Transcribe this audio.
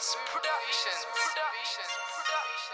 Productions. Productions. Productions.